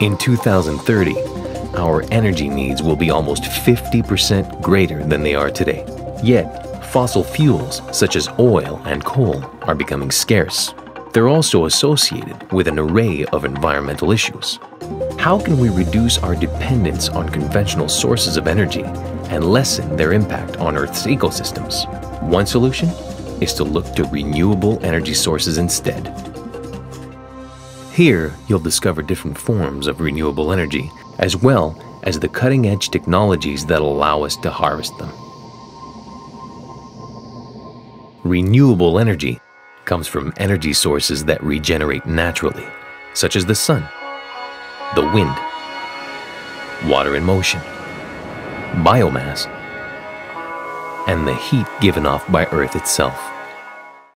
In 2030, our energy needs will be almost 50% greater than they are today. Yet, fossil fuels such as oil and coal are becoming scarce. They're also associated with an array of environmental issues. How can we reduce our dependence on conventional sources of energy and lessen their impact on Earth's ecosystems? One solution is to look to renewable energy sources instead. Here, you'll discover different forms of renewable energy, as well as the cutting edge technologies that allow us to harvest them. Renewable energy comes from energy sources that regenerate naturally, such as the sun, the wind, water in motion, biomass, and the heat given off by Earth itself.